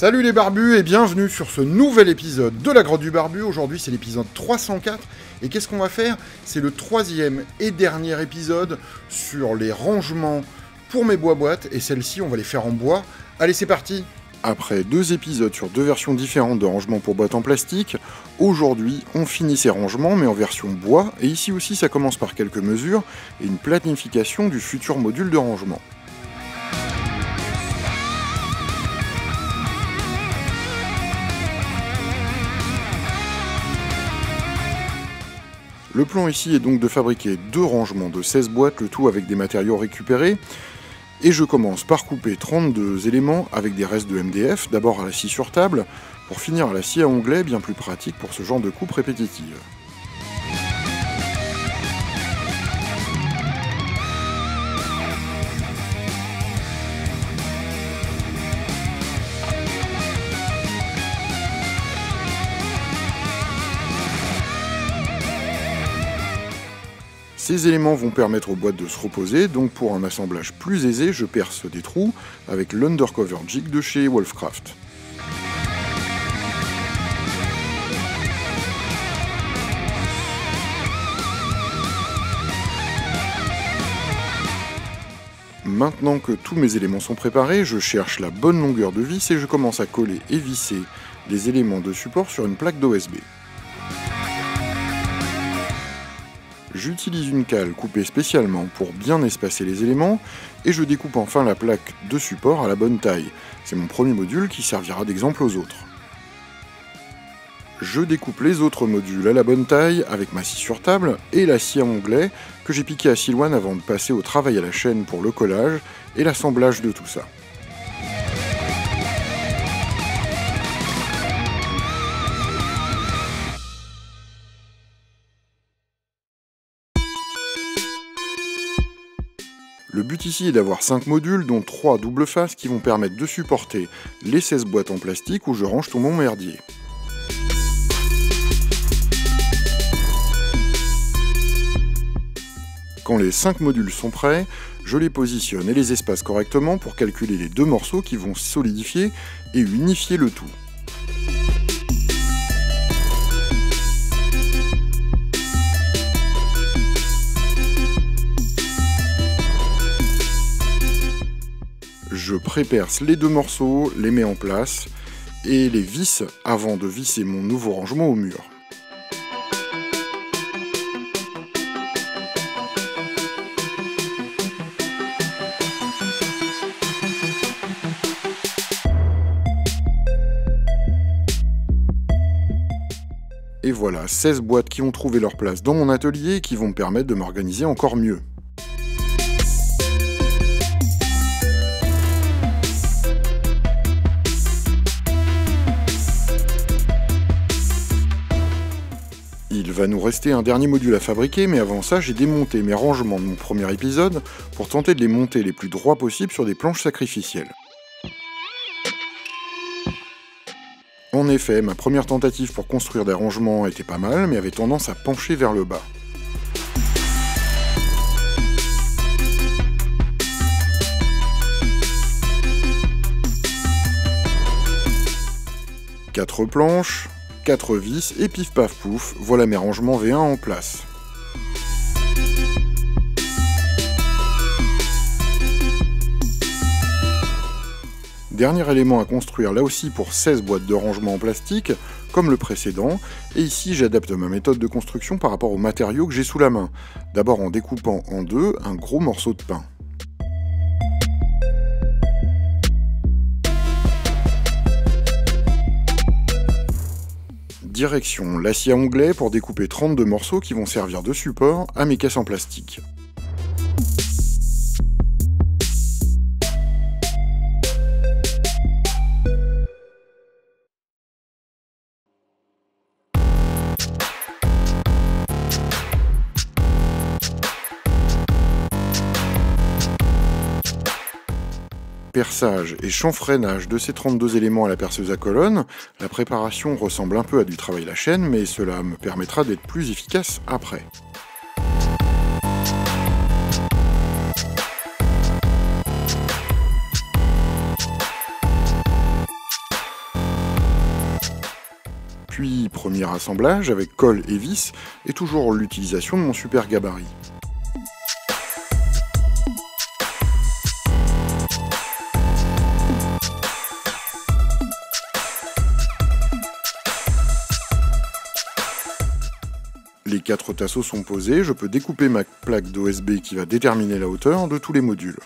Salut les barbus et bienvenue sur ce nouvel épisode de la grotte du barbu. Aujourd'hui c'est l'épisode 304 et qu'est-ce qu'on va faire? C'est le troisième et dernier épisode sur les rangements pour mes bois boîtes et celles-ci on va les faire en bois. Allez c'est parti après deux épisodes sur deux versions différentes de rangements pour boîtes en plastique, aujourd'hui on finit ces rangements mais en version bois et ici aussi ça commence par quelques mesures et une planification du futur module de rangement. Le plan ici est donc de fabriquer deux rangements de 16 boîtes, le tout avec des matériaux récupérés. Et je commence par couper 32 éléments avec des restes de MDF, d'abord à la scie sur table, pour finir à la scie à onglet, bien plus pratique pour ce genre de coupe répétitive. Ces éléments vont permettre aux boîtes de se reposer, donc pour un assemblage plus aisé, je perce des trous avec l'Undercover Jig de chez Wolfcraft. Maintenant que tous mes éléments sont préparés, je cherche la bonne longueur de vis et je commence à coller et visser les éléments de support sur une plaque d'OSB. J'utilise une cale coupée spécialement pour bien espacer les éléments et je découpe enfin la plaque de support à la bonne taille. C'est mon premier module qui servira d'exemple aux autres. Je découpe les autres modules à la bonne taille avec ma scie sur table et la scie à onglet que j'ai piqué à siloine avant de passer au travail à la chaîne pour le collage et l'assemblage de tout ça. Le but ici est d'avoir 5 modules, dont 3 double face qui vont permettre de supporter les 16 boîtes en plastique où je range tout mon merdier. Quand les 5 modules sont prêts, je les positionne et les espace correctement pour calculer les deux morceaux qui vont solidifier et unifier le tout. Je préperce les deux morceaux, les mets en place et les visse avant de visser mon nouveau rangement au mur. Et voilà, 16 boîtes qui ont trouvé leur place dans mon atelier et qui vont me permettre de m'organiser encore mieux. Va nous rester un dernier module à fabriquer, mais avant ça, j'ai démonté mes rangements de mon premier épisode pour tenter de les monter les plus droits possibles sur des planches sacrificielles. En effet, ma première tentative pour construire des rangements était pas mal, mais avait tendance à pencher vers le bas. Quatre planches, 4 vis et pif paf pouf, voilà mes rangements V1 en place. Dernier élément à construire là aussi pour 16 boîtes de rangement en plastique, comme le précédent, et ici j'adapte ma méthode de construction par rapport aux matériaux que j'ai sous la main, d'abord en découpant en deux un gros morceau de pain. Direction l'acier onglet pour découper 32 morceaux qui vont servir de support à mes caisses en plastique. Perçage et chanfreinage de ces 32 éléments à la perceuse à colonne, la préparation ressemble un peu à du travail la chaîne, mais cela me permettra d'être plus efficace après. Puis premier assemblage avec colle et vis et toujours l'utilisation de mon super gabarit. Quatre tasseaux sont posés, je peux découper ma plaque d'OSB qui va déterminer la hauteur de tous les modules.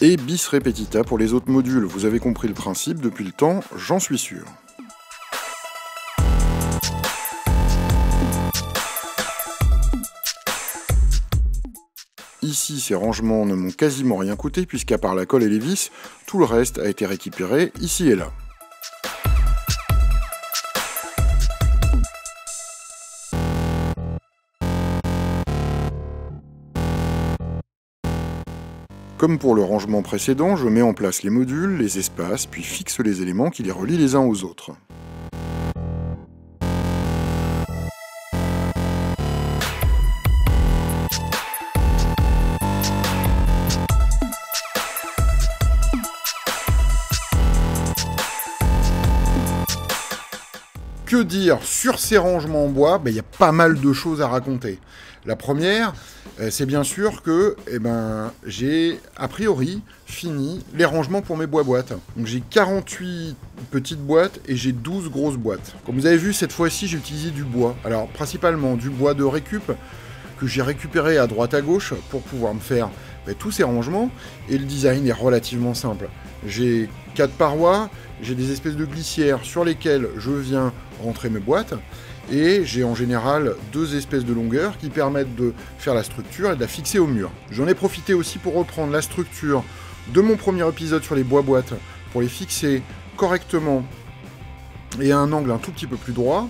Et bis repetita pour les autres modules. Vous avez compris le principe depuis le temps, j'en suis sûr. Ici, ces rangements ne m'ont quasiment rien coûté puisqu'à part la colle et les vis, tout le reste a été récupéré ici et là. Comme pour le rangement précédent, je mets en place les modules, les espaces, puis fixe les éléments qui les relient les uns aux autres. Dire sur ces rangements en bois ben, Il y a pas mal de choses à raconter. La première, euh, c'est bien sûr que eh ben, j'ai a priori fini les rangements pour mes bois-boîtes. Donc j'ai 48 petites boîtes et j'ai 12 grosses boîtes. Comme vous avez vu, cette fois-ci, j'ai utilisé du bois. Alors principalement du bois de récup que j'ai récupéré à droite à gauche pour pouvoir me faire tous ces rangements. Et le design est relativement simple. J'ai quatre parois, j'ai des espèces de glissières sur lesquelles je viens rentrer mes boîtes et j'ai en général deux espèces de longueurs qui permettent de faire la structure et de la fixer au mur. J'en ai profité aussi pour reprendre la structure de mon premier épisode sur les bois-boîtes pour les fixer correctement et à un angle un tout petit peu plus droit.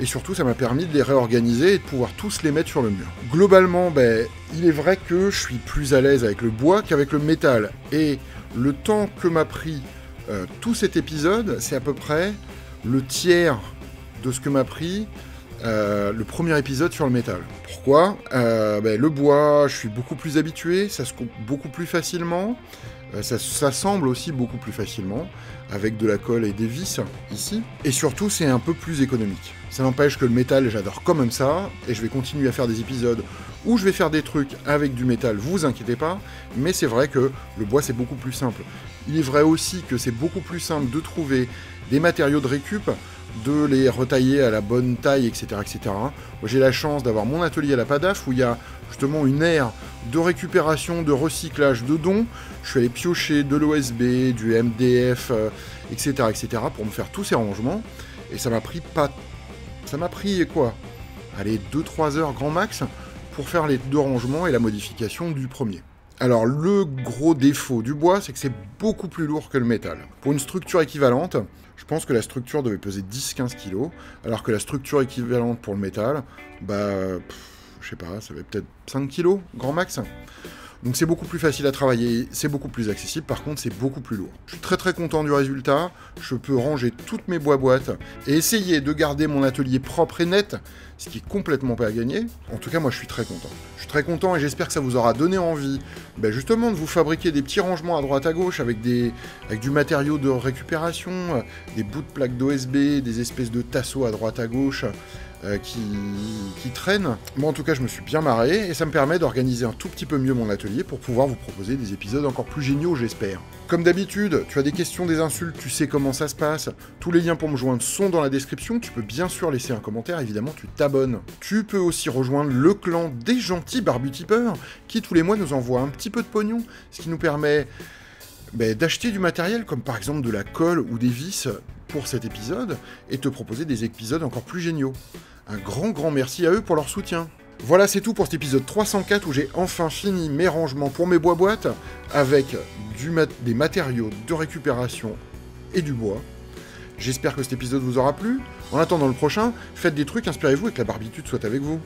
Et surtout, ça m'a permis de les réorganiser et de pouvoir tous les mettre sur le mur. Globalement, ben, il est vrai que je suis plus à l'aise avec le bois qu'avec le métal. Et le temps que m'a pris euh, tout cet épisode, c'est à peu près le tiers de ce que m'a pris euh, le premier épisode sur le métal. Pourquoi? Euh, ben, Le bois, je suis beaucoup plus habitué, ça se coupe beaucoup plus facilement, ça s'assemble aussi beaucoup plus facilement, avec de la colle et des vis ici, et surtout c'est un peu plus économique. Ça n'empêche que le métal, j'adore quand même ça, et je vais continuer à faire des épisodes où je vais faire des trucs avec du métal, vous inquiétez pas, mais c'est vrai que le bois c'est beaucoup plus simple. Il est vrai aussi que c'est beaucoup plus simple de trouver des matériaux de récup de les retailler à la bonne taille, etc. etc. J'ai la chance d'avoir mon atelier à la Padaf où il y a justement une aire de récupération, de recyclage de dons. Je suis allé piocher de l'OSB, du MDF, etc., etc. pour me faire tous ces rangements. Et ça m'a pris pas... Ça m'a pris quoi? Allez, 2-3 heures grand max pour faire les deux rangements et la modification du premier. Alors le gros défaut du bois, c'est que c'est beaucoup plus lourd que le métal. Pour une structure équivalente, je pense que la structure devait peser 10-15 kg, alors que la structure équivalente pour le métal, bah, je sais pas, ça avait peut-être 5 kg, grand max. Donc c'est beaucoup plus facile à travailler, c'est beaucoup plus accessible, par contre c'est beaucoup plus lourd. Je suis très très content du résultat, je peux ranger toutes mes bois-boîtes et essayer de garder mon atelier propre et net, ce qui est complètement pas à gagner. En tout cas moi je suis très content. Je suis très content et j'espère que ça vous aura donné envie ben, justement de vous fabriquer des petits rangements à droite à gauche avec, des, avec du matériau de récupération, des bouts de plaques d'OSB, des espèces de tasseaux à droite à gauche, euh, qui, qui traînent. Moi en tout cas je me suis bien marré et ça me permet d'organiser un tout petit peu mieux mon atelier pour pouvoir vous proposer des épisodes encore plus géniaux j'espère. Comme d'habitude, tu as des questions, des insultes, tu sais comment ça se passe. Tous les liens pour me joindre sont dans la description. Tu peux bien sûr laisser un commentaire, évidemment tu t'abonnes. Tu peux aussi rejoindre le clan des gentils barbutipeurs qui tous les mois nous envoient un petit peu de pognon, ce qui nous permet ben, d'acheter du matériel comme par exemple de la colle ou des vis pour cet épisode et te proposer des épisodes encore plus géniaux. Un grand grand merci à eux pour leur soutien. Voilà, c'est tout pour cet épisode 304 où j'ai enfin fini mes rangements pour mes bois-boîtes avec du des matériaux de récupération et du bois. J'espère que cet épisode vous aura plu. En attendant le prochain, faites des trucs, inspirez-vous et que la barbitude soit avec vous.